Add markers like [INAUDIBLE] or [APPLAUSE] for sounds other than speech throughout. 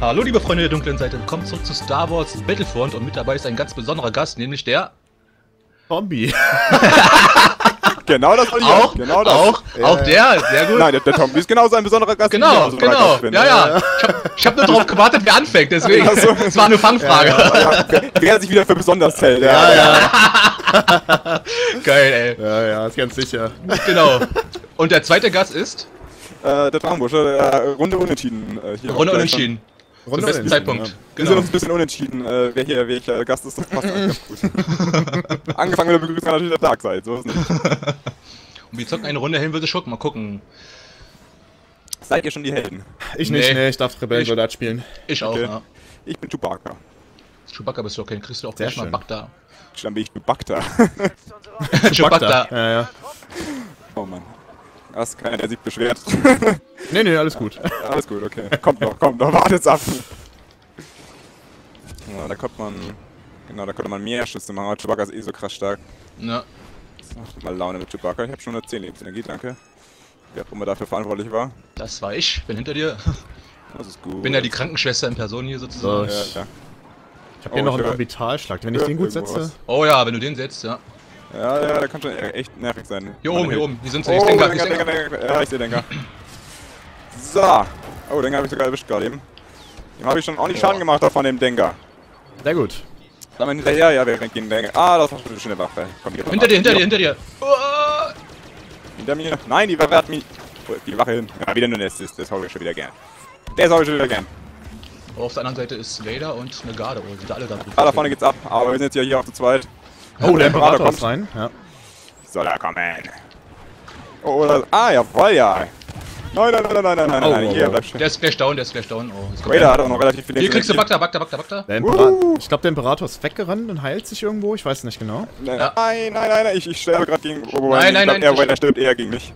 Hallo liebe Freunde der dunklen Seite, willkommen zurück zu Star Wars Battlefront und mit dabei ist ein ganz besonderer Gast, nämlich der... Zombie. [LAUGHS] Genau das wollte ich Auch, Genau das. auch, auch der, sehr gut. Nein, der, der Tommy ist genauso ein besonderer Gast. wie ich Genau, genau, Gast bin. ja, ja. Ich hab, ich hab nur darauf gewartet, wer anfängt, deswegen. Ach so. Es war eine Fangfrage. Ja, wer- Wer sich wieder für besonders hält. Ja, ja. [LAUGHS] Geil, ey. Ja, ja, ist ganz sicher. Genau. Und der zweite Gast ist Äh, der Drachenbursche, äh, Runde unentschieden. Äh, hier Runde Auch Zum Runde besten Zeitpunkt. schon. Wir sind Genau. uns ein bisschen unentschieden, äh, wer hier welcher Gast ist. Das passt eigentlich ganz gut. [LAUGHS] Angefangen mit der Begrüßung natürlich der Darkseid. So ist nicht. Und wir zocken eine Runde hin, würde Schuck mal gucken. Seid ihr schon die Helden? Ich nicht, Nee. nee, ich darf Rebellensoldat spielen. Ich auch, Okay. ja. Ich bin Chewbacca. Chewbacca bist du okay, dann kriegst du auch Sehr gleich mal. Bagda. Dann bin ich Chewbacca. [LAUGHS] [LAUGHS] Chewbacca. Ja, ja. Ist keiner, der sich beschwert. [LAUGHS] Nee, nee, alles gut. [LAUGHS] Alles gut, okay. Kommt noch, kommt noch, wartet's ab. Ja, da kommt man. Genau, da konnte man mehr Schüsse machen, aber Chewbacca ist eh so krass stark. Ja. Das macht mal Laune mit Chewbacca. Ich habe schon eine 10 Lebensenergie, danke. Wer auch immer dafür verantwortlich war. Das war ich, bin hinter dir. [LAUGHS] Das ist gut. Bin ja die Krankenschwester in Person hier sozusagen. So, Ja, ich, ja. ich hab hier Oh, noch ich einen Orbitalschlag. Wenn ich höre den gut setze. Oh ja, wenn du den setzt, ja. Ja, ja, der kann schon echt nervig sein. Hier oben, hier oben. Hier sind sie. Oh, Ich denke, Denker, ich Denker, denke. Denker. Ja, ich sehe Denker. So. Oh, Denker habe ich sogar erwischt gerade eben. Dem habe ich schon ordentlich Schaden gemacht da von dem Denker. Sehr gut. Dann mal hinterher, ja, wir rennen gegen Denker. Ah, das war schon eine schöne Waffe. Komm hier. Hinter dir, hinter dir, hinter dir. Oh, Hinter mir? Nein, die Waffe hat mich. Ist Die Wache hin. Ja, wieder nur ein Assist. Das hau ich schon wieder gern. Das hau ich schon wieder gern. Oh, auf der anderen Seite ist Vader und eine Garde. Oh, sind alle da drüben. Ah, da vorne geht's ab. Aber wir sind jetzt ja hier auf zu zweit. Oh, der Imperator kommt. rein. Ja. Soll er kommen? Oh, das, ah, jawohl, ja. Nein, nein, nein, nein, nein, nein, nein, Oh, nein. oh, Hier, oh. bleib stehen. Der ist gleich down, der ist gleich down. Oh, jetzt kommt Vader der. hat auch noch relativ viel Hier kriegst du Lebensenergie. Bagda, Bagda, Bagda, Bagda. Der Imperator. Ich glaube, der Imperator ist weggerannt und heilt sich irgendwo. Ich weiß nicht genau. Nein, Ja. nein, nein, nein, ich, ich sterbe gerade gegen. Oh, Nein, nein, nein, Er, ich- Vader stirbt eher gegen mich.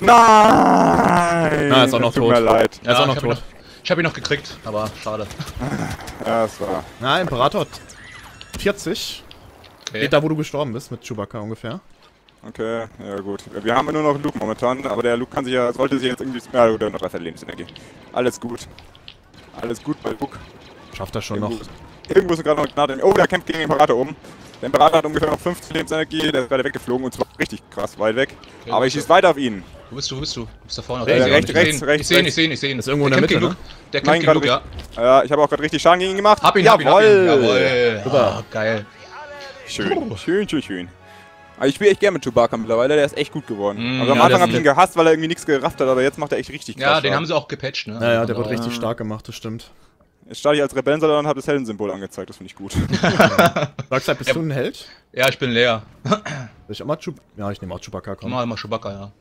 Nein! Na, ist auch noch Tut tot. mir leid. Er ist auch noch tot. ich hab ihn noch gekriegt, aber schade. [LAUGHS] Ja, das war. Na, Imperator hat 40. Okay. Geht da, wo du gestorben bist, mit Chewbacca ungefähr. Okay, ja gut. Wir haben nur noch Luke momentan, aber der Luke kann sich ja, sollte sich jetzt irgendwie. Ja gut, der hat noch 3 Lebensenergie. Alles gut. Alles gut bei Luke. Schafft er schon noch. Irgendwo ist- Irgendwo ist gerade noch Gnade. Oh, der kämpft gegen den Imperator oben. Der Imperator hat ungefähr noch 15 Lebensenergie, der ist gerade weggeflogen und zwar richtig krass weit weg. Okay, Aber ich schieße weiter auf ihn. Wo bist du, wo bist du? Du bist da vorne. Rechts, rechts, ich seh ihn, rechts, rechts, Ich seh ihn, ich seh ihn, ich seh ihn. Ist irgendwo in Der Mitte, Luke. Der kämpft gegen Luke, ja. Ja, ich habe auch gerade richtig Schaden gegen ihn gemacht. Hab ihn, hab ihn, hab ihn. Jawohl. Jawohl. Super. Ah, geil. Schön, schön, schön, schön. Aber ich spiele echt gerne mit Chewbacca mittlerweile, der ist echt gut geworden. Mm, also am ja, Anfang habe ich ihn gehasst, weil er irgendwie nichts gerafft hat, aber jetzt macht er echt richtig krass. Ja, den haben sie auch gepatcht, ne? Naja, der wird Also, richtig stark gemacht, das stimmt. Jetzt starte ich als Rebellensoldat und habe das Heldensymbol angezeigt, das finde ich gut. [LAUGHS] Sagst du, bist du ein Held? Ja, ich bin leer. Soll ich auch mal Chew Ja, ich nehme auch Chewbacca, komm. Mach mal Chewbacca, ja.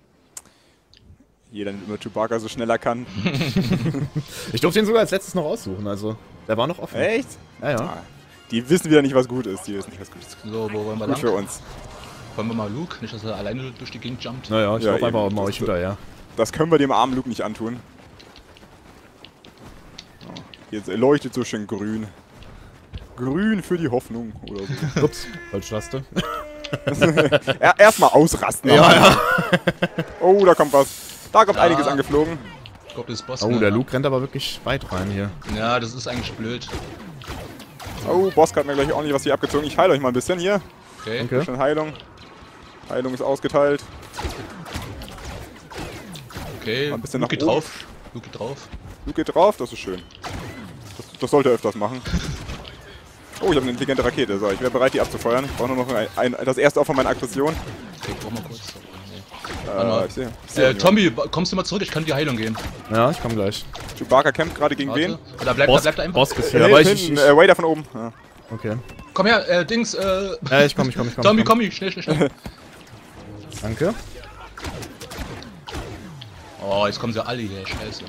Jeder nimmt immer Chewbacca so schneller kann. [LAUGHS] Ich durfte ihn sogar als letztes noch aussuchen, also der war noch offen. Echt? Ja, ja. Ah, Die wissen wieder nicht, was gut ist. Die wissen nicht, was gut ist. So, wo wollen wir Gut für lang? uns. Wollen wir mal Luke? Nicht, dass er alleine durch die Gegend jumpt. Naja, ich Ja, laufe einfach mal euch hinterher. Das können wir dem armen Luke nicht antun. Jetzt leuchtet so schön grün. Grün für die Hoffnung oder so. [LAUGHS] Ups, falsche Taste. [LAUGHS] Er, Erstmal ausrasten. Ja, ja. [LAUGHS] Oh, da kommt was. Da kommt Ja. einiges angeflogen. Ich glaube, das ist Boss. Oh, ne? der Luke rennt aber wirklich weit rein hier. Ja, das ist eigentlich blöd. Oh, Boss hat mir gleich ordentlich was hier abgezogen. Ich heile euch mal ein bisschen hier. Okay. Danke. Schön Heilung. Heilung ist ausgeteilt. Okay. Mal ein bisschen Luke nach oben. drauf. Luke drauf. Luke geht drauf, das ist schön. Das, das sollte er öfters machen. Oh, ich habe eine intelligente Rakete. So, ich wäre bereit, die abzufeuern. Ich brauche nur noch ein, ein, das erste Opfer meiner Aggression. Okay, ich brauch mal kurz. Nee. Äh, ich sehe. Ich seh Äh. Tommy, kommst du mal zurück? Ich kann die Heilung gehen. Ja, ich komme gleich. Chewbacca kämpft gerade gegen wen? Warte. Oder bleib, Boss, bleib da einfach. Boss ist Äh, hier, aber ich, ich, ich äh, Wader von oben. Ja. Okay. Komm her, äh, Dings, äh. Ja, ich komme, ich komme, ich komme. Tommy, ich komm. komm, schnell, schnell, schnell. [LAUGHS] Danke. Oh, jetzt kommen sie alle hier, scheiße.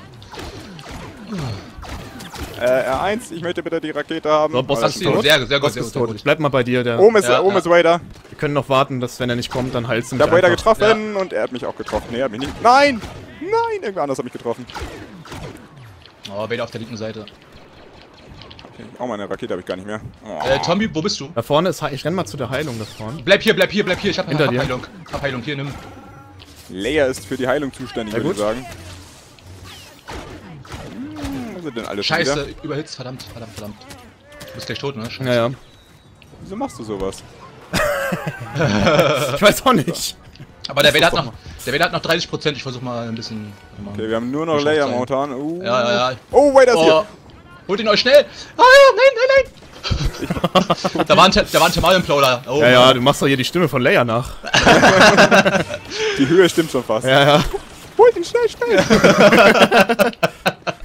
Äh, R1, ich möchte bitte die Rakete haben. So, Boss das ist tot. sehr, sehr gut, Boss sehr ist gut, sehr tot. gut. Ich bleib mal bei dir. Der, Oben ist, Ja, oben ja. ist Wader. Wir können noch warten, dass wenn er nicht kommt, dann heilst du Ich mich hab Wader einfach. getroffen und er hat mich auch getroffen. Nee, er hat mich nicht. Nein! Nein! Irgendwer anders hat mich getroffen. Oh, Vader auf der linken Seite. Okay. Oh, meine Rakete habe ich gar nicht mehr. Oh. Äh, Tommy, wo bist du? Da vorne ist, He- ich renn mal zu der Heilung da vorne. Bleib hier, bleib hier, bleib hier. Ich hab, Hinter hab dir. Heilung. Hab Heilung, hier, nimm. Leia ist für die Heilung zuständig, Ja, würde ich gut. sagen. Hm, sind denn alle? Scheiße, überhitzt, verdammt, verdammt, verdammt. Du bist gleich tot, ne? Scheiße. Naja. Wieso machst du sowas? [LAUGHS] Ich weiß auch nicht. Aber der Vader hat noch, der Vader hat noch 30%, ich versuch mal ein bisschen... Okay, wir haben nur noch Layer momentan. Uh. Ja, ja, ja. Oh, wait, das Oh, hier. holt ihn euch schnell! Ah, nein, nein, nein! [LAUGHS] da war ein, da war ein Thermal-Imploder. Oh, Ja, ja, du machst doch hier die Stimme von Leia nach. [LAUGHS] Die Höhe stimmt schon fast. Ja, ja. Holt ihn schnell, schnell.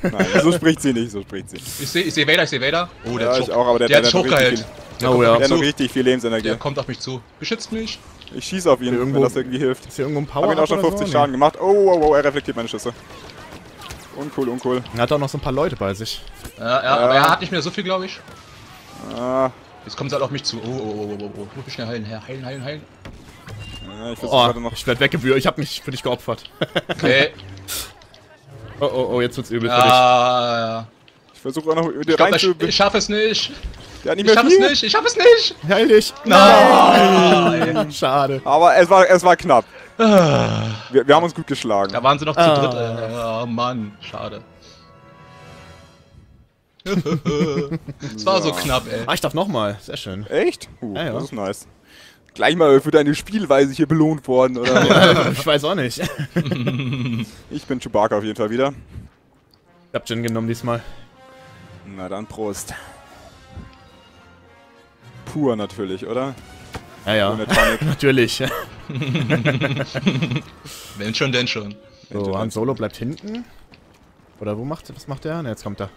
Nein, so spricht sie nicht, so spricht sie. Ich sehe ich seh Vader, ich sehe Vader. Oh, der Ja, hat Schock- auch, aber der, der hat hat Schock viel, Oh der ja. hat noch richtig viel Lebensenergie. Der kommt auf mich zu. Beschützt mich. Ich schieße auf ihn, Irgendwo- wenn das irgendwie hilft. Ist hier irgendwo ein Power? Hab ihn auch schon oder 50 so? Schaden gemacht. Oh, oh, oh, er reflektiert meine Schüsse. Uncool, uncool. Nee. Er hat auch noch so ein paar Leute bei sich. Ja, ja, aber er hat nicht mehr so viel, glaube ich. Ah, Jetzt kommt sie halt auf mich zu. Oh, oh, oh, oh, oh. Muss mich schnell heilen, Herr. Heilen, heilen, heilen. ja, ich Oh, gerade noch. ich werd weggebührt. Ich hab mich für dich geopfert. Okay. [LAUGHS] Oh, oh, oh, jetzt wird's übel für Ja, ja. Ich versuche auch noch mit dir Ich, glaub, rein zu. ich, ich schaffe es nicht. Hat nicht Ich mehr schaffe es viel. nicht. Ich schaffe es nicht. Heil dich. Nein. Schade. Aber es war, es war knapp. Wir, wir haben uns gut geschlagen. Da waren sie noch zu Ah. dritt. Äh, oh Mann, schade. [LAUGHS] Es war so So. knapp, ey. Ah, ich darf nochmal. Sehr schön. Echt? Uh, Ja, ja. das ist nice. Gleich mal für deine Spielweise hier belohnt worden, oder? [LAUGHS] ich weiß auch nicht. [LAUGHS] ich bin Chewbacca auf jeden Fall wieder. Ich hab Gin genommen diesmal. Na dann, Prost. Pur natürlich, oder? Ja, ja. [LAUGHS] Natürlich. [LAUGHS] Wenn schon, denn schon. So, Han Solo bleibt hinten. Oder wo macht was macht der? Ne, jetzt kommt er.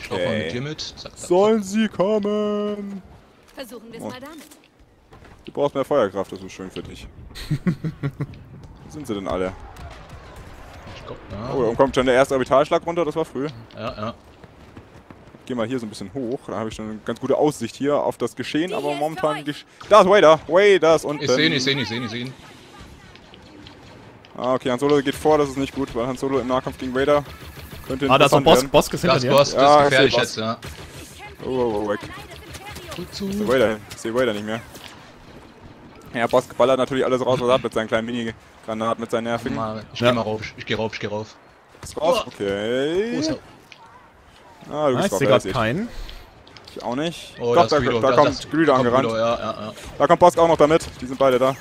Ich lauf mal mit dir Okay. mit. Zack, zack, zack. Sollen sie kommen? Versuchen wir es Oh. mal damit. Du brauchst mehr Feuerkraft, das ist schön für dich. [LAUGHS] Wo sind sie denn alle? Ich guck, Oh, ja. und kommt schon der erste Orbitalschlag runter, das war früh. ja, ja. Geh mal hier so ein bisschen hoch, da habe ich schon eine ganz gute Aussicht hier auf das Geschehen, Die aber momentan... gesch- Da ist Wader, Wader ist unten. Ich sehe ihn, ich sehe ihn, ich sehe ihn, ich sehe ihn. Ah, okay, Han Solo geht vor, das ist nicht gut, weil Han Solo im Nahkampf gegen Vader könnte Ah, da ist interessant Boss, werden. Bosk ist hinter Das dir. Boss, das Ja, ist ich gefährlich jetzt, ja. Oh, oh, oh, weg. Ich seh Vader, ich sehe Vader nicht mehr. Ja, Boss ballert natürlich alles raus, was er hat mit seinen kleinen Mini-Granaten, mit seinen nervigen. Mal, Ich geh mal rauf, ich geh rauf, ich geh rauf. Ist raus, Wo okay. Ah, du bist ich drauf, sehe ja, keinen. Ich auch nicht. Oh, Doch, da, Greedo, da das- kommt Greedo da kommt angerannt. Greedo, Ja, ja, Da kommt Bosk auch noch damit. Die sind beide da. Ich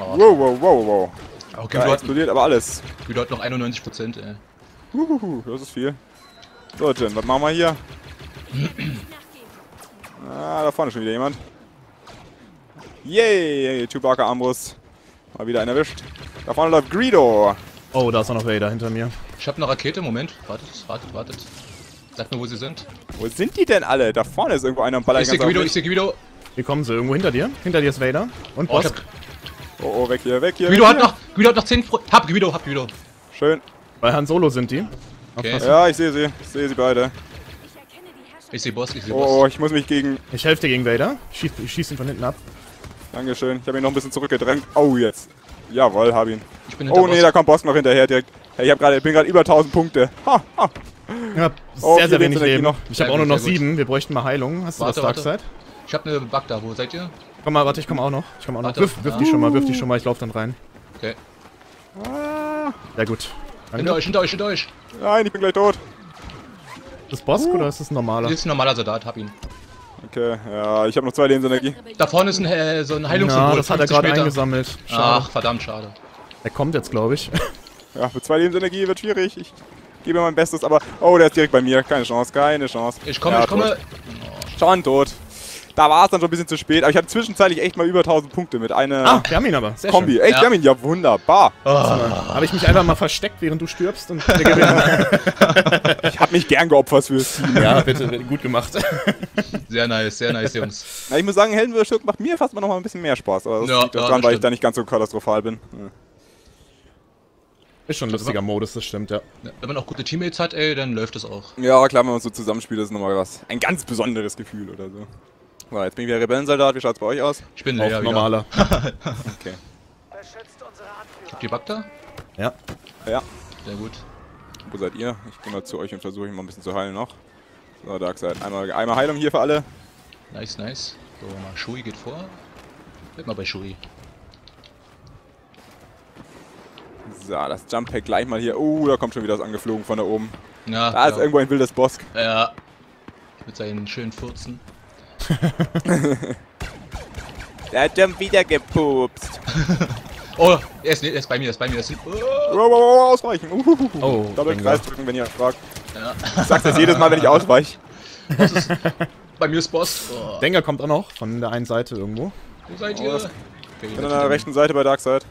ja. Oh. Wow, wow, wow, wow. Okay, Da explodiert aber alles. Greedo hat noch 91%, ey. Uhuhu, das ist viel. So, Jen, was machen wir hier? Ah, da vorne ist schon wieder jemand. Yay, Chewbacca Armbrust. Mal wieder einen erwischt. Da vorne läuft Greedo. Oh, da ist auch noch Vader hinter mir. Ich hab eine Rakete, Moment. Wartet, wartet, wartet. Sag mir, wo sie sind. Wo sind die denn alle? Da vorne ist irgendwo einer und ballert Ich seh ganz Guido, ich mich. seh Guido. Hier kommen sie. Irgendwo hinter dir. Hinter dir ist Vader. Und Oh, Bosk. hab, Oh, oh, weg hier, weg hier. Guido weg hat hier. noch, Guido hat noch 10 Pro Hab Guido, hab Guido. Schön. Bei Han Solo sind die. Okay. Ja, ich sehe sie. Ich sehe sie beide. Ich erkenne die Herrschaft. Ich seh Boss, ich seh Oh, Boss. oh, ich muss mich gegen... Ich helfe dir gegen Vader. Ich schieß, ich schieß ihn von hinten ab. Dankeschön. Ich habe ihn noch ein bisschen zurückgedrängt. Oh, jetzt. Jawohl, hab ihn. Ich bin hinter Oh nee, Boss. da kommt Bosk noch hinterher direkt. Ich hab grade, bin gerade über 1000 Punkte. Ha, ha. Ja, Oh, sehr, sehr wenig Leben. noch. Ich Sehr habe auch nur gut, noch sehr gut. sieben. Wir bräuchten mal Heilung. Hast du Warte, was warte. Darkseid? Ich hab eine Bug da, wo seid ihr? Komm mal, warte, ich komme auch noch. Ich komme auch noch. Warte. Wirf, wirf die Ah. schon mal, wirf die schon mal. Ich laufe dann rein. Okay. Ja, gut. Hinter Danke. euch, hinter euch, hinter euch. Nein, ich bin gleich tot. Ist das Bosk oder ist das ein normaler? Das ist ein normaler Soldat, hab ihn. Okay, ja, ich habe noch zwei Lebensenergie. Da vorne ist ein, äh, so ein Heilungssymbol. Ja, das hat er 50 gerade eingesammelt. Ach, verdammt, schade. Er kommt jetzt, glaube ich. [LAUGHS] Ja, mit zwei Lebensenergie wird schwierig. Ich gebe mein Bestes, aber... Oh, der ist direkt bei mir. Keine Chance, keine Chance. Ich komme, Ja, ich komme. Tot. Schon tot. Da war es dann schon ein bisschen zu spät, aber ich hatte zwischenzeitlich echt mal über 1000 Punkte mit einer Ah, wir haben ihn aber. Sehr Kombi. schön. Echt, Ja. wir haben ihn ja wunderbar. Habe ich mich einfach mal versteckt, während du stirbst und wir gewinnen. [LAUGHS] Ich habe mich gern geopfert fürs Team. ja, bitte, gut gemacht. [LAUGHS] Sehr nice, sehr nice, Jungs. Na, ich muss sagen, Heldenwürstück macht mir fast mal noch mal ein bisschen mehr Spaß. Aber das Ja, liegt auch ja, dran, weil ich da nicht ganz so katastrophal bin. Ja. Ist schon ein lustiger Modus, das stimmt, ja. Wenn man auch gute Teammates hat, ey, dann läuft es auch. Ja, klar, wenn man so zusammenspielt, ist nochmal was. Ein ganz besonderes Gefühl oder so. So, jetzt bin ich wieder Rebellensoldat. Wie schaut's bei euch aus? Ich bin leer normaler. [LAUGHS] Okay. Habt ihr Bug da? Ja. Ja. Sehr gut. Wo seid ihr? Ich gehe mal zu euch und versuche ihn mal ein bisschen zu heilen noch. So, Darkseid. Einmal, einmal Heilung hier für alle. Nice, nice. So, mal Shui geht vor. Bleib mal bei Shui. So, das Jump Pack gleich mal hier. Oh, da kommt schon wieder was angeflogen von da oben. Ja, Da ist ja. irgendwo ein wildes Bosk. Ja. Mit seinen schönen Furzen. [LAUGHS] Der hat schon wieder gepupst. [LAUGHS] Oh, er ist, er ist bei mir, er ist bei mir. Er ist, oh, Wow, wow, wow, ausweichen. Uhuhu. Oh, Doppel Denker. Kreis drücken, wenn ihr fragt. ja. Ich sag's jetzt jedes Mal, wenn ich [LAUGHS] ausweiche. Bei mir ist Boss. Oh, Denker kommt auch noch von der einen Seite irgendwo. wo seid Oh, ihr? das- Okay, Ich bin an der rechten Seite bei Darkseid.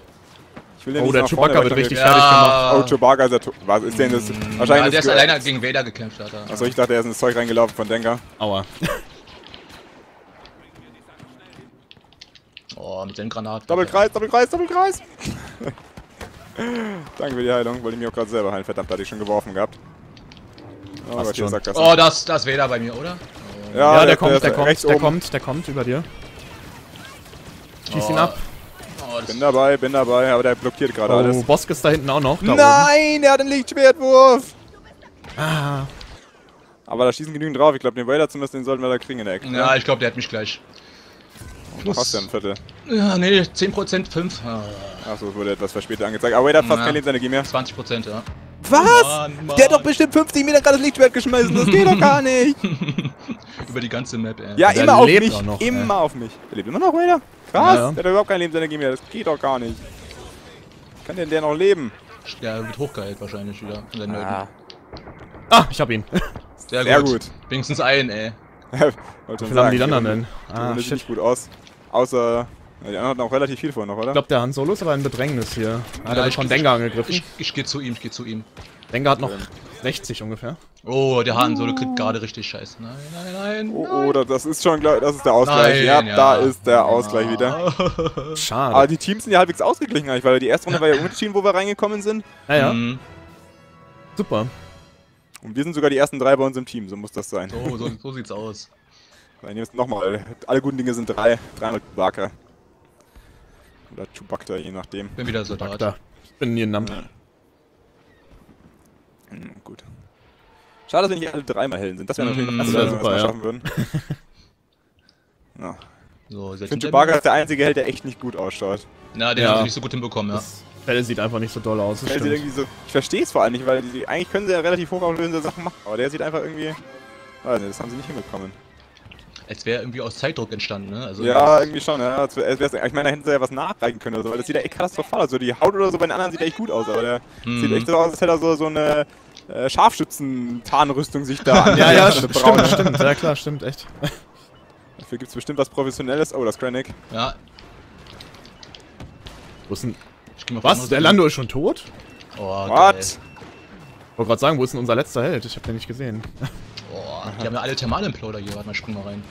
Ich will den Oh, nicht der Chewbacca wird ich richtig fertig gemacht. Ja. Oh, Chewbacca ist der... Ist denn das? Ja, Wahrscheinlich der ist alleine gegen Vader gekämpft, hat er. Achso, ich dachte, er ist ins Zeug reingelaufen von Denker. Aua. [LAUGHS] Oh, mit den Granaten. Doppelkreis, Doppelkreis, Doppelkreis! [LAUGHS] Danke für die Heilung, wollte ich mir auch gerade selber heilen. Verdammt, hatte ich schon geworfen gehabt. Oh Gott, schon. Oh, das, das Vader bei mir, oder? Ja, der, kommt, ist der kommt, der oben. kommt, der kommt über dir. Schieß ihn Oh. ab. Oh, Bin dabei, bin dabei, aber der blockiert gerade Oh, alles. Bosk ist da hinten auch noch. Da Nein, der hat einen Lichtschwertwurf! Oben. Ah, Aber da schießen genügend drauf. Ich glaube, den Vader zumindest, den sollten wir da kriegen in der Ecke. ja, ich glaube, der hat mich gleich. Du hast ja ein Viertel. Ja, nee, 10%, 5. Ah, Achso, es wurde etwas verspätet angezeigt. Aber Vader hat fast Ja. keine Lebensenergie mehr. 20%, ja. Was? Mann, Mann. Der hat doch bestimmt 50 Meter gerade das Lichtschwert geschmissen. Das geht doch gar nicht. [LAUGHS] Über die ganze Map, ey. Ja, Der immer auf mich. auch noch, immer auf mich. Der lebt immer noch, Vader? Krass. Ja. Der hat überhaupt keine Lebensenergie mehr. Das geht doch gar nicht. Kann denn der noch leben? Der wird hochgeheilt wahrscheinlich wieder. Leuten. ah, ich hab ihn. [LAUGHS] Sehr, Sehr gut. gut. Wenigstens einen, ey. Wollte schon haben die anderen denn? Ah, sieht shit. nicht gut aus. Außer. Ja, die anderen hatten auch relativ viel vor noch, oder? Ich glaube, der Han Solo ist aber in Bedrängnis hier. Ah, Ja, der wird ich- von Denker angegriffen. Ich, ich gehe zu ihm, ich gehe zu ihm. Denker hat noch 60 ungefähr. Oh, der Han Solo kriegt gerade richtig scheiße. Nein, nein, nein. Oh, oh, das- das ist schon klar. Das ist der Ausgleich. ja, Nein, ja. da ist der Ausgleich wieder. [LAUGHS] Aber Schade. die Teams sind ja halbwegs ausgeglichen eigentlich, weil die erste Runde war ja unentschieden, wo wir reingekommen sind. Naja, Mhm. super. Und wir sind sogar die ersten drei bei uns im Team, so muss das sein. So, so, so sieht's aus. Dann nehmen wir nochmal. Alle guten Dinge sind drei. Dreimal Chewbacca. Oder Chewbacca, je nachdem. Bin wieder Soldat. Da. Ich bin hier Namp. Hm, gut. Schade, dass wir nicht alle dreimal hellen sind. Das wäre natürlich Mm, noch besser, wir super, ja. schaffen würden. ja. So, Ich finde, Chewbacca ist der einzige Held, der echt nicht gut ausschaut. Na, den Ja. haben sie nicht so gut hinbekommen, ja. Das Fell sieht einfach nicht so doll aus. Das Der sieht irgendwie so, ich verstehe es vor allem nicht, weil die, eigentlich können sie ja relativ hochauflösende Sachen machen, aber der sieht einfach irgendwie. Weiß nicht, das haben sie nicht hinbekommen. Als wäre irgendwie aus Zeitdruck entstanden, ne? Also, Ja, irgendwie schon, ja. als wär- als wär's- Ich meine, da hätten sie ja was nachreichen können oder so, weil das sieht ja echt katastrophal aus. So die Haut oder so bei den anderen sieht echt gut aus, aber der Mhm. sieht echt so aus, als hätte er so, so eine äh, Scharfschützen-Tarnrüstung sich da [LAUGHS] an. Ja, ja, stimmt, stimmt. Ja, klar, stimmt, echt. [LAUGHS] Dafür gibt's bestimmt was Professionelles. Oh, das Krennic. Ja, Wo ist denn. Was? Der Lando ist schon tot? Oh, geil. What? Ich wollte gerade sagen, wo ist denn unser letzter Held? Ich hab den nicht gesehen. Oh, die haben ja alle Thermalimploder hier. Warte mal, spring mal rein.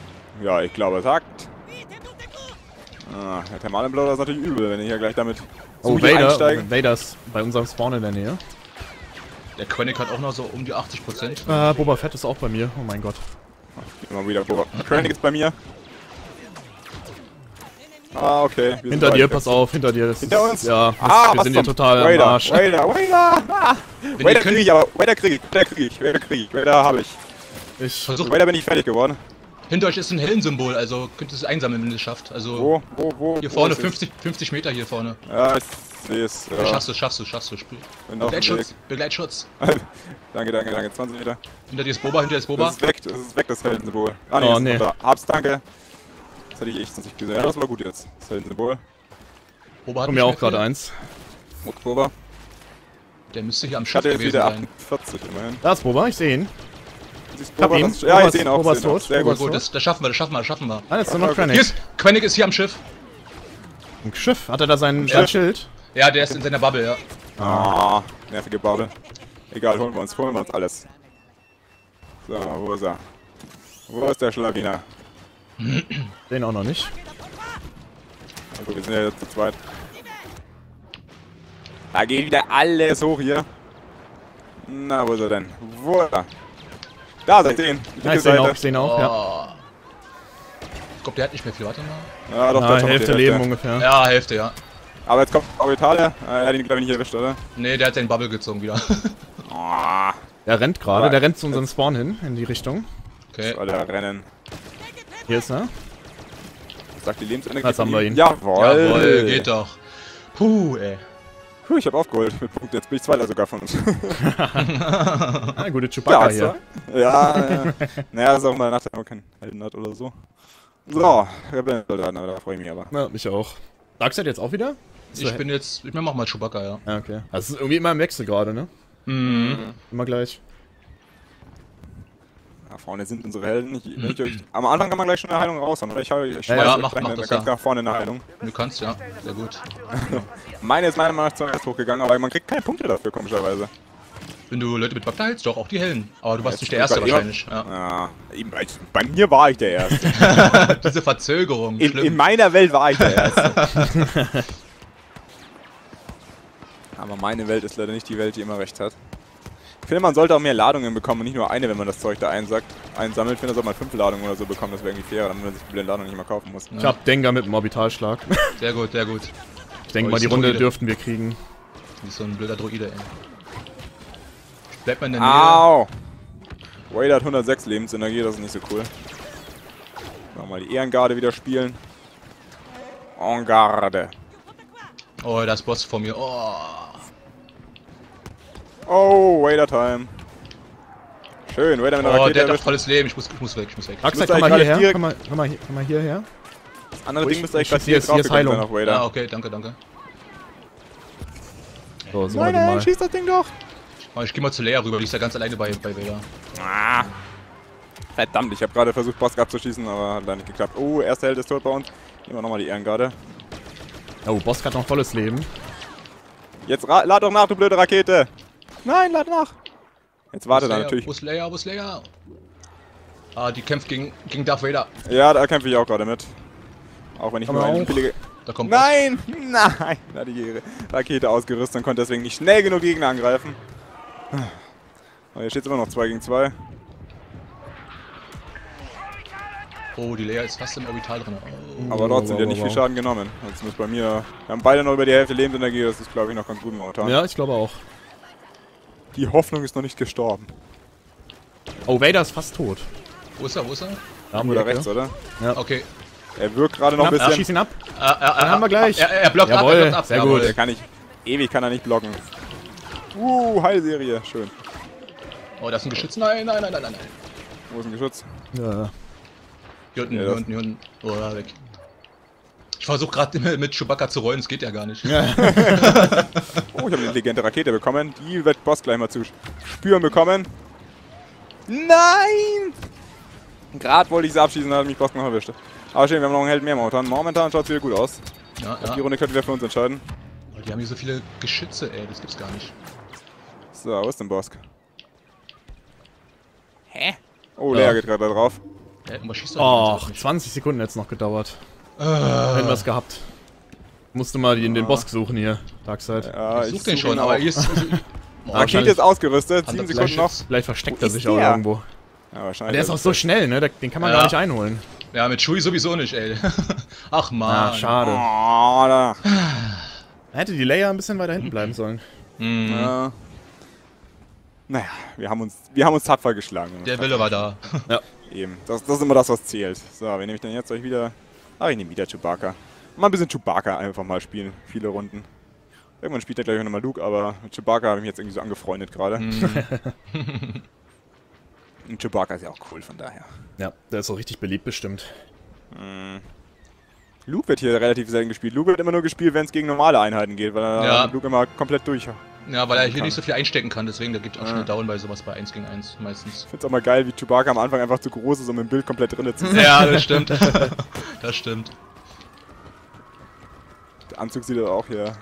Ja, ich glaube, es hackt. Ah, der Thermalimploder ist natürlich übel, wenn ich ja gleich damit Oh, Vader. einsteige. Vader ist bei unserem Spawn in der Nähe. Der Quenic hat auch noch so um die 80%. Äh, Boba Fett ist auch bei mir. Oh mein Gott. Immer wieder Boba. Krennic ist bei mir. Ah, okay. wir Hinter dir, pass auf, hinter dir. Das Hinter ist, uns? Ja, das, Ah, wir was sind hier total am Wader, Arsch. Ah, Wenn Wader ihr krieg ich, aber Wader krieg ich, Wader krieg ich, Wader krieg ich, Wader habe ich. Ich, versucht, Wader bin ich fertig geworden. hinter euch ist ein Hellensymbol, also könnt ihr es einsammeln, wenn ihr es schafft. Also Wo, wo, wo? hier wo vorne, ist es? 50, 50 Meter hier vorne. Ja, ich sehe es. Ja. Schaffst du, schaffst du, schaffst du. Spiel. Begleitschutz, Begleitschutz. [LAUGHS] danke, danke, danke. 20 Meter. Hinter dir ist Boba, hinter dir ist Das Boba. ist weg, das ist weg, das Heldensymbol. Ah, nee, Oh, das nee. da. Hab's, danke. Das hätte ich echt sonst nicht gesehen. Ja, das war gut jetzt. Das Heldensymbol. Boba hat mir auch gerade eins. Oktober. Der müsste hier am Ich Schiff hatte jetzt gewesen wieder sein. 48 immerhin. Da ist Boba, ich sehe ihn. Siehst hab ihn. das- Ja, ich sehe ihn auch. Boba ist ich sehe ihn auch. tot. Sehr gut. tot. das, das schaffen wir, das schaffen wir, das schaffen wir. Ah, jetzt ist nur noch. Krennic. Hier ist, hier am Schiff. Ein Schiff. Hat er da sein, Ja. sein Schild? Ja, der ist in seiner Bubble, ja. Ah, nervige Bubble. Egal, holen wir uns, holen wir uns alles. So, wo ist er? Wo ist der Schlawiner? Den auch noch nicht. Also, wir sind ja jetzt zu zweit. Da geht wieder alles hoch hier. Na, wo ist er denn? Wo ist er? Da, seid ihr ihn. Ja, ich sehe ihn auch, ich sehe ihn auch, ja. Ich glaube, der hat nicht mehr viel. Warte mal. Ja, doch, Na, Hälfte die Leben ungefähr. Ja, Hälfte, ja. Aber jetzt kommt Orbitale. Ah, Er hat ihn, glaube ich, nicht erwischt, oder? Nee, der hat seinen Bubble gezogen wieder. Oh, [LAUGHS] Der rennt gerade, der rennt zu unserem Spawn hin, in die Richtung. Okay. soll er rennen. Hier ist er. Sagt die Lebensenergie. Jetzt haben wir ihn. Jawohl. Jawohl, geht doch. Puh, ey. Puh, ich habe aufgeholt [LAUGHS] mit Punkten. Jetzt bin ich Zweiter sogar von uns. [LAUGHS] Ah, gute Chewbacca ist hier. er. Ja, ja. [LAUGHS] Naja, ist auch mal nach der kein Helden hat oder so. So, Rebellensoldaten, aber da freue ich mich aber. Ja, mich auch. Darkseid jetzt auch wieder? Ich bin jetzt, ich mach mal Chewbacca, ja. Ja, okay. Also es ist irgendwie immer im Wechsel gerade, ne? Mhm. Immer gleich. Da vorne sind unsere Helden. Ich, ich euch, am Anfang kann man gleich schon eine Heilung raushauen, oder? Ich, ich ja, euch mach- gleich mach das, ganz ja. nach vorne eine Heilung. Du kannst, ja. Sehr gut. [LAUGHS] Meine ist meiner Meinung nach zuerst hochgegangen, aber man kriegt keine Punkte dafür, komischerweise. Wenn du Leute mit Wagner hältst, doch, auch die Hellen. Aber du warst Jetzt nicht der Erste wahrscheinlich. Ja. Ja, bei- mir war ich der Erste. [LAUGHS] Diese Verzögerung, In, in meiner Welt war ich der [LAUGHS] Erste. Aber meine Welt ist leider nicht die Welt, die immer recht hat. Ich finde, man sollte auch mehr Ladungen bekommen und nicht nur eine, wenn man das Zeug da einsackt, einsammelt. Ich finde, da sollte man fünf Ladungen oder so bekommen, das wäre irgendwie fair, damit man sich die blöden Ladungen nicht mehr kaufen muss. Ich hab Dengar mit dem Orbitalschlag. [LAUGHS] Sehr gut, sehr gut. Ich denke Oh, mal, die Runde Druide. dürften wir kriegen. Wie so ein blöder Droide, ey. Bleibt mal in der Nähe. Au! Wade hat 106 Lebensenergie, das ist nicht so cool. Nochmal die Ehrengarde wieder spielen. En garde. Oh, da ist Boss vor mir. Oh. Oh, Wader Time. Schön, Wader mit einer Oh, Rakete der hat doch volles Leben. Ich muss, ich muss weg, ich muss weg. Müsste komm mal hierher. Komm mal, komm mal, hier- komm mal hierher. Das andere Oh, Ding müsste eigentlich ich- gerade hier draufgegangen sein Heilung. auf Wader. Ah, okay, danke, danke. So, so Nein, nein, schieß das Ding doch! Oh, ich geh mal zu Lea rüber, die ist ja ganz alleine bei, bei Vader. Ah. Verdammt, ich habe gerade versucht, Bosk abzuschießen, aber hat leider nicht geklappt. Oh, erster Held ist tot bei uns. Nehmen wir nochmal die Ehrengarde. Oh, Boss hat noch volles Leben. Jetzt lad doch nach, du blöde Rakete! Nein, lad nach! Jetzt warte da Leia, natürlich. Wo ist Leia, wo ist Leia? Ah, die kämpft gegen, gegen Darth Vader. Ja, da kämpfe ich auch gerade mit. Auch wenn ich Aber nur eine billige... Da kommt Nein! Nein! Da hat die Rakete ausgerüstet und konnte deswegen nicht schnell genug Gegner angreifen. Aber hier steht immer noch 2 gegen 2. Boss. Oh, die Leia ist fast im Orbital drin. Oh. Aber trotzdem, wow, der hat nicht wow, viel Schaden genommen. Also ist bei mir. Wir haben beide noch über die Hälfte Lebensenergie, das ist glaube ich noch ganz gut momentan. Ja, ich glaube auch. Die Hoffnung ist noch nicht gestorben. Oh, Vader ist fast tot. Wo ist er, wo ist er? Da haben Oder wir rechts, oder? Okay. Er wirkt gerade noch ein ja, schieß bisschen. ihn ab. Ah, ah, ah, Dann haben wir gleich. Er, er blockt ab, Jawohl, er blockt ab. sehr Jawohl. gut. Der kann nicht. Ewig kann er nicht blocken. Uh, Heilserie. Schön. Oh, da ist ein Geschütz. Nein, nein, nein, nein, nein. Wo ist ein Geschütz? Ja. Hier unten, Ja, hier unten, hier unten. Oh, da weg. Ich versuche gerade mit Chewbacca zu rollen, es geht ja gar nicht. [LAUGHS] Oh, ich habe eine intelligente Rakete bekommen. Die wird Boss gleich mal zu spüren bekommen. Nein! Gerade wollte ich sie abschießen, da hat mich Boss noch erwischt. Aber schön, wir haben noch einen Held mehr momentan. Momentan schaut es wieder gut aus. Ja, Die ja. Runde könnte wieder für uns entscheiden. Die haben hier so viele Geschütze, ey, das gibt's gar nicht. So, wo ist denn Bosk? Hä? Oh, Ja. Lea geht gerade da drauf. Schießt er Och, 20 Sekunden jetzt noch gedauert. Ah. Hätten wir es gehabt. Musste mal den, den Boss suchen hier, Darkseid. Ja, Ich such den such schon, ihn aber ist... Oh, [LAUGHS] [LAUGHS] Rakete ist ausgerüstet, Hat 7 er Sekunden noch. Vielleicht versteckt Wo er sich der? auch irgendwo. Ja, wahrscheinlich. Der ist auch so schnell, ne? Den kann man Ja. gar nicht einholen. Ja, mit Chewie sowieso nicht, ey. [LAUGHS] Ach man. Ah, schade. Oh, da. Hätte die Leia ein bisschen weiter hinten bleiben sollen. Mhm. Ja. Naja, wir haben uns, wir haben uns tapfer geschlagen. Der Wille war da. Eben. Das, das ist immer das, was zählt. So, wen nehme ich denn jetzt euch wieder? Ach, ich nehme wieder Chewbacca. Mal ein bisschen Chewbacca einfach mal spielen. Viele Runden. Irgendwann spielt er gleich auch nochmal Luke, aber mit Chewbacca habe ich mich jetzt irgendwie so angefreundet gerade. Mhm. [LAUGHS] Und Chewbacca ist ja auch cool, von daher. Ja, der ist auch richtig beliebt bestimmt. Luke wird hier relativ selten gespielt. Luke wird immer nur gespielt, wenn es gegen normale Einheiten geht, weil er Ja. Luke immer komplett durch. Ich Ja, weil er hier Kann. nicht so viel einstecken kann, deswegen, der gibt auch Ah. schnell Down bei sowas bei 1 gegen 1 meistens. finde es auch mal geil, wie Chewbacca am Anfang einfach zu groß ist, um im Bild komplett drin zu [LAUGHS] sein. Ja, das stimmt. [LAUGHS] das stimmt. Der Anzug sieht aber auch hier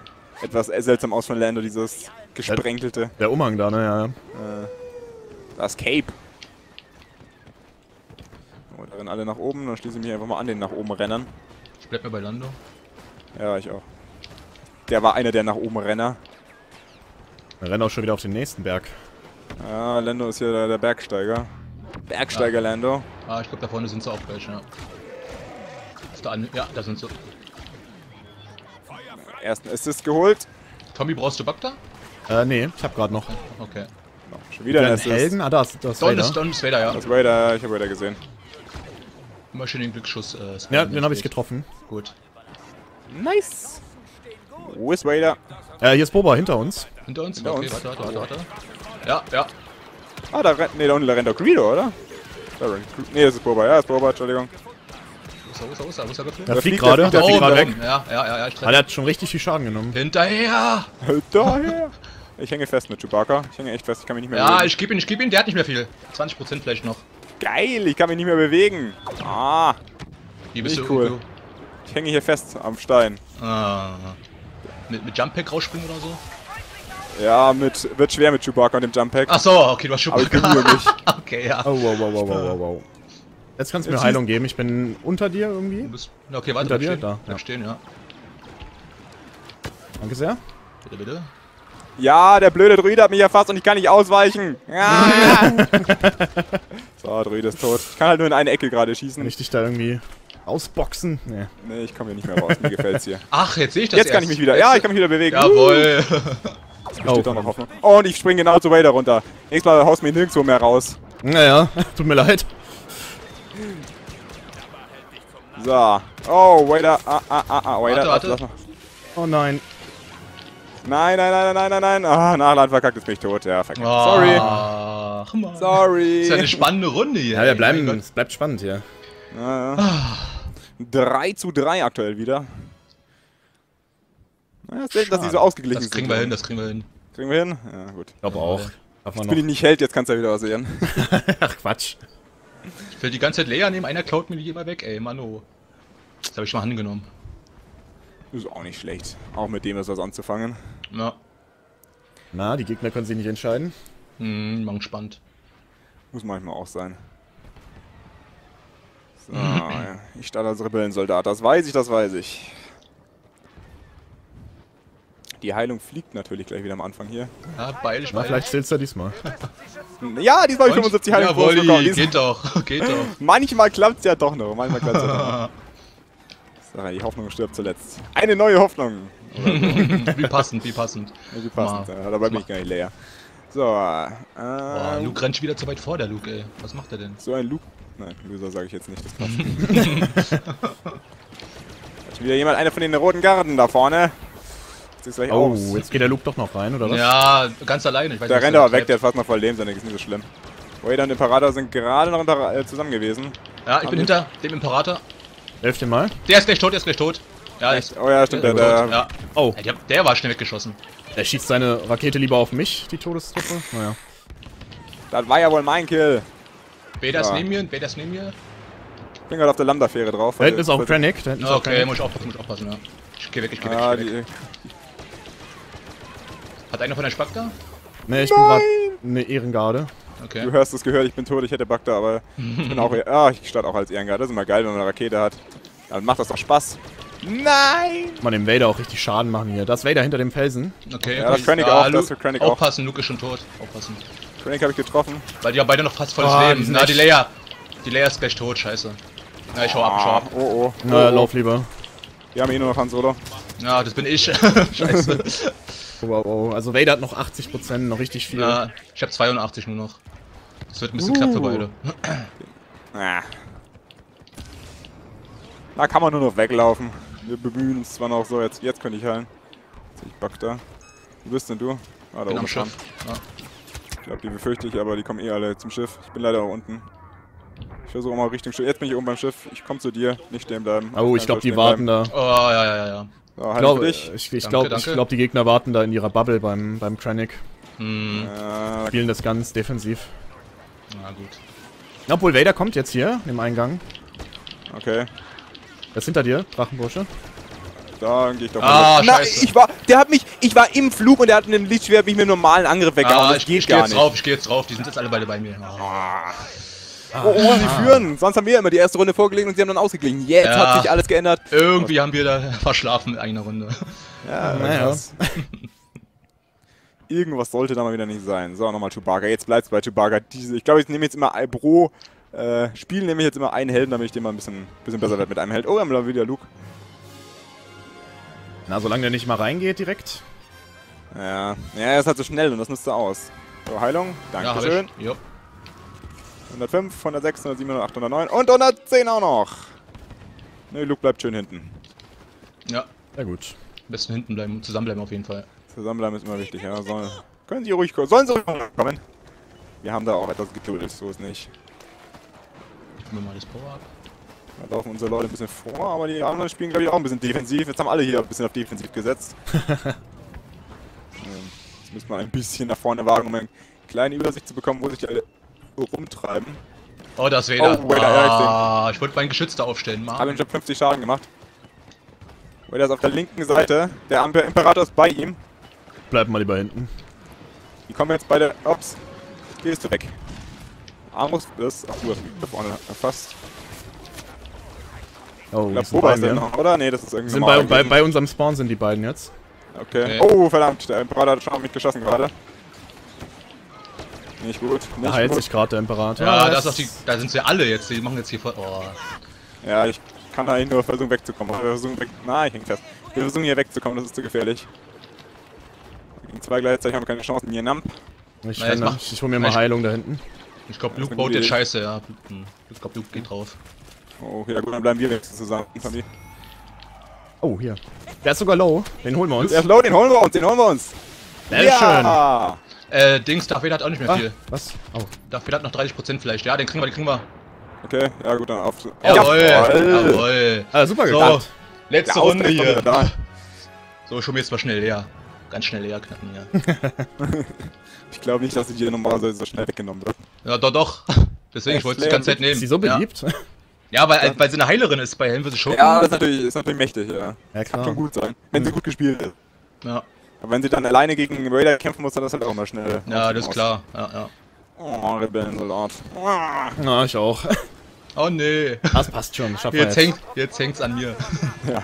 etwas seltsam aus von Lando, dieses gesprenkelte. Der Umhang da, ne? Ja. Äh, das Cape. So, da rennen alle nach oben, dann schließe ich mich einfach mal an den nach oben Rennern. Ich bleib mir bei Lando. Ja, ich auch. Der war einer der nach oben Renner. Wir rennen auch schon wieder auf den nächsten Berg. Ja, Lando ist hier der, der Bergsteiger. Bergsteiger Lando. Ah, ich glaube, da vorne sind sie auch gleich, ja. Auf der An ja, da sind sie. Ersten Assist geholt. Tommy, brauchst du Bagda? Äh, nee, ich hab grad noch. Okay. Schon wieder ein Assist. Helden? Ah, da ist, da ist Don Vader. ist, Don ist Vader, ja. Das Raider, ich habe Raider gesehen. Immer schön den Glücksschuss. Äh, Ja, den habe ich getroffen. Gut. Nice. Wo ist Vader? Äh, hier ist Boba hinter uns. Hinter uns? Hinter okay, uns. warte, warte, warte, warte. Ja, ja. Ah, da rennt, nee, da unten rennt doch Greedo, oder? Da rennt, nee, das ist Boba, ja, das ist Boba, Entschuldigung. Wo ist er, wo ist er, wo ist er, wo ist er geflogen? Der Der fliegt gerade, der der fliegt Da gerade oben, weg. da oben. Ja, ja, ja, ich Ah, treffe. der hat schon richtig viel Schaden genommen. Hinterher! Daher! Ich hänge fest mit Chewbacca. Ich hänge echt fest, ich kann mich nicht mehr Ja, bewegen. ich gebe ihn, ich gebe ihn, der hat nicht mehr viel. 20% vielleicht noch. Geil, ich kann mich nicht mehr bewegen. Ah, Wie bist Nicht du? cool. du? ich hänge hier fest am Stein. Ah. Mit, mit Jump Pack rausspringen oder so? Ja, mit, wird schwer mit Chewbacca und dem Jump Pack. Ach so, okay, du hast schon Aber ich bemühe mich. [LAUGHS] Okay, ja. Oh, wow, wow, wow, wow, wow, wow. Jetzt kannst du mir Heilung geben. Ich bin unter dir Du irgendwie. bist, na, okay, warte, Hinter bleib dir? stehen. Da, Bleib ja. stehen, ja. Danke sehr. Bitte, bitte. Ja, der blöde Druide hat mich erfasst und ich kann nicht ausweichen. Ja. [LAUGHS] so, Druide ist tot. Ich kann halt nur in eine Ecke gerade schießen. Kann ich dich da irgendwie ausboxen? Nee. Nee, ich komme hier nicht mehr raus. Mir gefällt's hier. [LAUGHS] Ach, jetzt sehe ich das Jetzt kann ich erst. mich wieder. Ja, ich kann mich wieder bewegen. Jawohl. Uh, [LAUGHS] steht doch noch Hoffnung. Oh, und ich springe genau zu Vader runter. Nächstes Mal haust du mich nirgendwo mehr raus. Naja, tut mir leid. So. Oh, Vader. Ah, ah, ah, ah. Vader. Warte, warte. lass mal. Oh nein. Nein, nein, nein, nein, nein, nein. Ah, Nachladen verkackt, jetzt bin ich tot. Ja, verkackt. Oh. Sorry. Ach, Mann. Sorry. Das ist ja eine spannende Runde hier. Ja, wir bleiben, es bleibt spannend hier. Ja, ja. 3 zu 3 aktuell wieder. Naja, ist selten, dass die so ausgeglichen Das kriegen sind. wir hin, das kriegen wir hin. Kriegen wir hin? Ja, gut. Ich glaube auch. Darf man Bin ich nicht Held, jetzt kannst du ja wieder was sehen. [LAUGHS] Ach, Quatsch. Ich will die ganze Zeit Leia nehmen, einer klaut mir die immer weg, ey, Mano. Das habe ich mal angenommen. Ist auch nicht schlecht. Auch mit dem ist was anzufangen. Ja. Na, die Gegner können sich nicht entscheiden. Hm, mal gespannt. Muss manchmal auch sein. So, ja. [LAUGHS] ich starte als Rebellensoldat. Das weiß ich, das weiß ich. Die Heilung fliegt natürlich gleich wieder am Anfang hier. Ja, dich, Na, vielleicht zählt's ja diesmal. [LAUGHS] Ja, diesmal habe ich Und? 75 Heilung Jawohl, bekommen. Dies- geht doch, geht doch. [LAUGHS] Manchmal klappt's ja doch noch. Manchmal klappt's ja doch noch. So, die Hoffnung stirbt zuletzt. Eine neue Hoffnung. [LAUGHS] Wie passend, wie passend. Ja, Wie passend. Ja, dabei bin ich gar nicht leer. So, Boah, äh, Luke rennt schon wieder zu weit vor, der Luke, ey. Was macht er denn? so ein Luke. Nein, Loser sage ich jetzt nicht, das passt. [LAUGHS] Hat schon wieder jemand eine von den roten Garden da vorne. Jetzt ist gleich Oh, aus. jetzt geht der Luke doch noch rein, oder was? Ja, ganz alleine. Ich weiß Der nicht, rennt aber weg, der hat fast noch voll Leben, sein ist nicht so schlimm. Vader und Imperator sind gerade noch äh, zusammen gewesen. Ja, ich bin hinter dem Imperator. Helf dir mal. Der ist gleich tot, der ist gleich tot. Ja, Echt? Oh ja, stimmt, der, der, der, tot. Ja. Oh, Ja, der, der war schnell weggeschossen. er schießt seine Rakete lieber auf mich, die Todestruppe. Naja. das war ja wohl mein Kill. Vader ist Ja. neben mir, Vader ist neben mir. Ich bin gerade auf der Lambda-Fähre drauf. Da hinten ist auch Krennic. Da hinten ist auch Okay, muss ich aufpassen, muss ich aufpassen, ja. Ich geh weg, ich geh weg, Ah, ich geh weg. Hat einer von der Spack da? Ne, ich bin gerade eine Ehrengarde. Okay. du hörst es gehört, ich bin tot, ich hätte Bagda, aber ich bin auch. Ah, ich starte auch als Ehrengarde. Das ist immer geil, wenn man eine Rakete hat. Dann macht das doch Spaß. Nein! Man dem Vader auch richtig Schaden machen hier. Das Vader hinter dem Felsen. Okay. Ja, das Krennic Ja, auch, das für Krennic auch. Aufpassen, Luke ist schon tot. Aufpassen. Krennic habe ich getroffen. Weil die haben beide noch fast volles Oh, Leben. Na, die Leia. Die Leia ist gleich tot, scheiße. Ja, ich hau ab, ich hau Ah, ab. oh, oh. Na, oh, oh. lauf lieber. Wir haben eh nur noch Han Solo. Ja, das bin ich. [LAUGHS] scheiße. Oh, wow, wow. Also Vader hat noch 80%, noch richtig viel. Ja, ich hab 82 nur noch. Das wird ein bisschen knapp für beide. Ah. Da kann man nur noch weglaufen. Wir bemühen uns zwar noch so, jetzt, jetzt könnte ich heilen. Jetzt ich Bagda. Wo bist denn du? Ah, da Bin oben am schon. Schiff. Ja. Ich glaube, die befürchte ich, aber die kommen eh alle zum Schiff. Ich bin leider auch unten. Ich versuche mal Richtung Schiff. Jetzt bin ich oben beim Schiff. Ich komme zu dir. Nicht stehen bleiben. Oh, ich Kein glaube, die warten bleiben. da. Oh, ja, ja, ja, ja. So, Ich halt glaube, ich, ich ich danke. glaub, die Gegner warten da in ihrer Bubble beim, beim Krennic. Hm, Äh, Spielen das ganz defensiv. Na gut. Obwohl, Vader kommt jetzt hier, im Eingang. okay. Er ist hinter dir, Drachenbursche. Da gehe ich doch Ah. Na, scheiße. ich war, der hat mich, ich war im Flug und der hat mit dem Lichtschwert mich mit einem normalen Angriff weggehauen. Ah, ich, geht ich geh jetzt nicht. drauf, ich geh jetzt drauf. Die sind jetzt alle beide bei mir. Ah. Oh, oh, sie führen. Sonst haben wir immer die erste Runde vorgelegt und sie haben dann ausgeglichen. Jetzt Ja. hat sich alles geändert. Irgendwie haben wir da [LAUGHS] verschlafen in einer Runde. Ja, Naja. [LAUGHS] Irgendwas sollte da mal wieder nicht sein. So, nochmal Chewbacca. Jetzt bleibt's bei Chewbacca. Diese, ich glaube, ich nehme jetzt immer ein- pro äh, Spiel nehme ich jetzt immer einen Helden, damit ich den mal ein bisschen, bisschen besser werde mit einem Held. Oh, wir haben wieder Luke. Na, solange der nicht mal reingeht direkt. Ja, ja, er ist halt so schnell und das nutzt er aus. So, Heilung. Ja, hab Dankeschön. ich. Jo. 105, 106, 107, 809 und 110 auch noch. Ne, Luke bleibt schön hinten. Ja. Ja gut. besten hinten bleiben, zusammenbleiben auf jeden Fall. Zusammenbleiben ist immer wichtig, ja. Sollen, können Sie ruhig kommen. Sollen Sie ruhig kommen? Wir haben da auch etwas Geduld, so ist nicht. Gucken wir mal das Power ab. Da laufen unsere Leute ein bisschen vor, aber die anderen spielen, glaube ich, auch ein bisschen defensiv. Jetzt haben alle hier ein bisschen auf defensiv gesetzt. [LAUGHS] ähm, jetzt müssen wir ein bisschen nach vorne wagen, um eine kleine Übersicht zu bekommen, wo sich die alle rumtreiben. Oh, das Vader. Oh, Vader, ja, ich ah, ich wollte meinen Geschütz da aufstellen, Mann. ihm schon 50 Schaden gemacht. Vader ist auf der linken Seite. Der Imperator ist bei ihm. Bleib mal lieber hinten. Die kommen jetzt beide. Ups. Gehst du weg. Armus ist. Ach, du hast mich da vorne erfasst. Oh, Ich sind Boba ist der mir. noch, oder? Nee, das ist irgendwie Sind bei, bei, bei unserem Spawn sind die beiden jetzt. Okay. Okay. Oh, verdammt. Der Imperator hat schon auf mich geschossen gerade. Nicht gut. Da Nicht heilt gut. sich gerade der Imperator. Ja, da, ist auch die, da sind sie ja alle jetzt. Die machen jetzt hier voll. Oh. Ja, ich kann da nur versuchen wegzukommen. Wir versuchen weg. Nein, ich häng fest. Wir versuchen hier wegzukommen, das ist zu gefährlich. Gegen zwei gleichzeitig haben wir keine Chancen. Hier Namp. Ich, Na, jetzt renne. mach- ich hol mir mal ich- Heilung da hinten. Ich glaube, Luke baut jetzt scheiße, ja. Ich glaube, Luke geht drauf. Oh, ja gut, dann bleiben wir wenigstens zusammen. Fabi. Oh, hier. Der ist sogar low. Den holen wir uns. Der ist low, den holen wir uns, den holen wir uns. Sehr ja! Äh, Dings, Darth Vader hat auch nicht mehr Ah, viel. was? Oh. Darth Vader hat noch 30% vielleicht. Ja, den kriegen wir, den kriegen wir. Okay, ja gut, dann auf. Jawohl, Jawohl. jawohl. Ah, super So, geklappt. letzte Der Runde hier. So, schon jetzt mal schnell leer. Ganz schnell leer knacken hier. [LAUGHS] Ich glaube nicht, dass sie dir normalerweise so schnell weggenommen wird. Ja, doch, doch. [LAUGHS] Deswegen, ich wollte es die ganze Zeit nehmen. Ist sie so Ja. beliebt? Ja, weil, weil sie eine Heilerin ist bei Helm vs. Schurken. Ja, das ist natürlich, ist natürlich mächtig, ja. Ja, Kann klar. schon gut sein. Wenn sie gut gespielt ist. Ja, Aber wenn sie dann alleine gegen Raider kämpfen muss, dann ist das halt auch mal schnell. ja das ist klar. Ja, ja. Oh, Rebellensoldat. Na, ich auch. Oh nee. Das passt schon. Wir Jetzt, jetzt. hängt, jetzt hängt's an mir. Ja.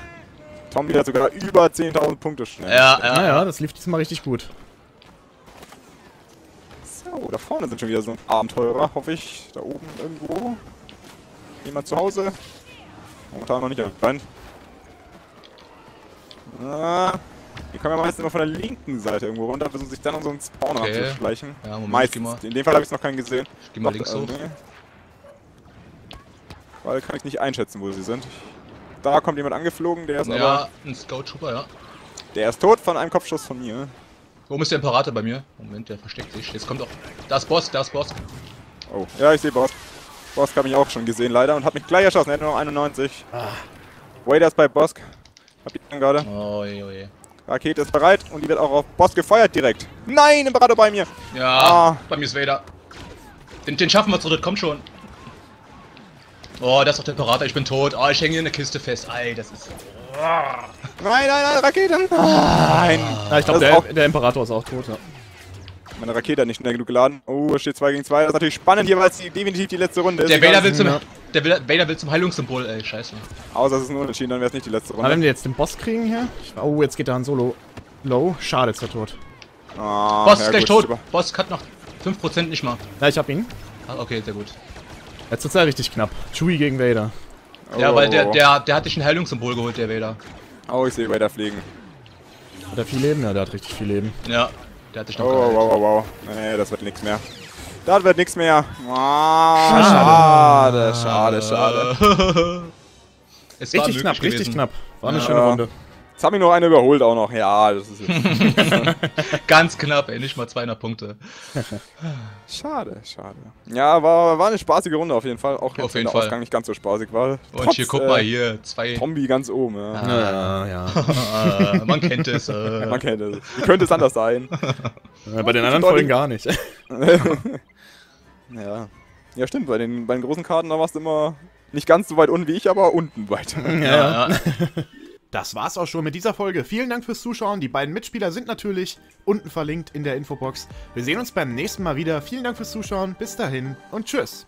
Tommy hat sogar über 10.000 Punkte schnell. Ja, ja. Naja, das lief diesmal richtig gut. So, da vorne sind schon wieder so Abenteurer, hoffe ich. Da oben irgendwo. Jemand zu Hause? Momentan noch nicht erkannt. Ah, die kommen ja meistens immer von der linken Seite irgendwo runter, versuchen sich dann um so einen Spawner Okay. anzuschleichen. Ja, Moment, Meistens. In dem Fall habe ich noch keinen gesehen. Ich geh mal Doch, links äh, hoch. nee. Weil kann ich nicht einschätzen, wo sie sind. Da kommt jemand angeflogen, der ist aber. Ja, ein Scout Trooper, ja. Der ist tot von einem Kopfschuss von mir. Wo ist der Imperator bei mir? Moment, der versteckt sich. Jetzt kommt auch. Da ist Boss, da ist Boss. Oh, ja, ich sehe Boss. Bosk habe ich auch schon gesehen, leider, und hat mich gleich erschossen. Er hat nur noch 91. Ah. Wader ist bei Bosk. Hab ich dann gerade. Oh je, oh je. Rakete ist bereit und die wird auch auf Boss gefeuert direkt. Nein, Imperator bei mir. Ja, Ah. bei mir ist Vader. Den, den schaffen wir zu dritt, komm schon. Oh, das ist doch der Imperator, ich bin tot. Oh, ich hänge hier in der Kiste fest. Ey, das ist. Nein, nein, nein, Rakete. Nein. Ja, ich glaube, der, der Imperator ist auch tot, ja. Meine Rakete hat nicht schnell genug geladen. Oh, es steht 2 gegen 2. Das ist natürlich spannend hier, weil es definitiv die letzte Runde ist. Der Vader will zum. ja. Der will, Vader will zum Heilungssymbol, ey, scheiße. Außer es ist ein Unentschieden, dann wäre es nicht die letzte Aber wenn Runde. wir jetzt den Boss kriegen hier. Oh, jetzt geht er an Solo. Low. Schade, ist er tot. Ah, Boss ja, ist gleich gut, tot. super. Boss hat noch 5% nicht mal. Ja, ich hab ihn. Ah, okay, sehr gut. Jetzt wird's ja richtig knapp. Chewie gegen Vader. Ja, Oh, weil der, oh, oh. der, der hat dich ein Heilungssymbol geholt, der Vader. Oh, ich sehe Vader fliegen. Hat er viel Leben? Ja, der hat richtig viel Leben. Ja, der hat dich Oh, noch wow, geheilt. wow, wow. Nee, das wird nichts mehr. Das wird nichts mehr. Ah, schade, schade, schade. [LAUGHS] es war Richtig knapp, richtig gewesen. knapp. War eine Ja. schöne Runde. Jetzt haben wir noch eine überholt auch noch. Ja, das ist jetzt [LAUGHS] Ganz knapp, ey, nicht mal 200 Punkte. [LAUGHS] schade, schade. Ja, war, war eine spaßige Runde auf jeden Fall. Auch Auf wenn jeden der Fall. Ausgang nicht ganz so spaßig war. Und Trotz, hier, guck äh, mal, hier, zwei. Tombi ganz oben, ja. Ja, ja. Ah, [LAUGHS] man kennt es. Äh. Man kennt es. Wie könnte es anders sein? ja bei den anderen Folgen gar nicht. ja. Ja, stimmt. Bei den, bei den großen Karten, da warst du immer nicht ganz so weit unten wie ich, aber unten weit. Ja, ja. Das war's auch schon mit dieser Folge. Vielen Dank fürs Zuschauen. Die beiden Mitspieler sind natürlich unten verlinkt in der Infobox. Wir sehen uns beim nächsten Mal wieder. Vielen Dank fürs Zuschauen. Bis dahin und tschüss.